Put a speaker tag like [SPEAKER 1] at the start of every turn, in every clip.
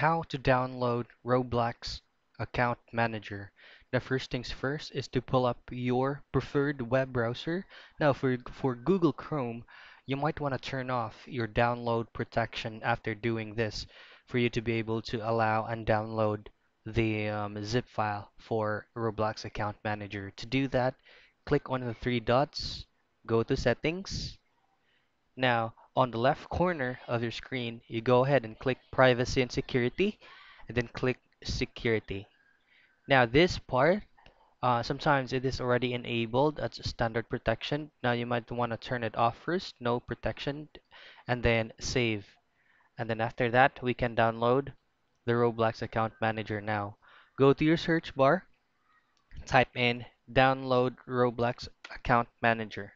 [SPEAKER 1] how to download Roblox Account Manager. The first things first is to pull up your preferred web browser. Now for, for Google Chrome, you might want to turn off your download protection after doing this for you to be able to allow and download the um, zip file for Roblox Account Manager. To do that, click on the three dots, go to settings. Now, on the left corner of your screen, you go ahead and click privacy and security, and then click security. Now, this part, uh, sometimes it is already enabled as standard protection. Now, you might want to turn it off first, no protection, and then save. And then after that, we can download the Roblox Account Manager now. Go to your search bar, type in download Roblox Account Manager.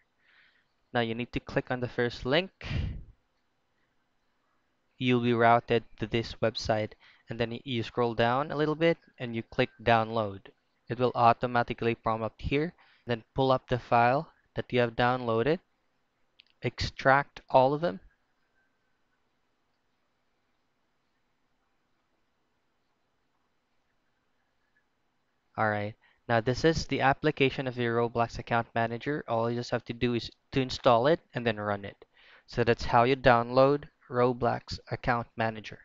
[SPEAKER 1] Now you need to click on the first link. You'll be routed to this website and then you scroll down a little bit and you click download. It will automatically prompt up here. Then pull up the file that you have downloaded, extract all of them, Alright, now this is the application of your Roblox account manager. All you just have to do is to install it and then run it. So that's how you download Roblox account manager.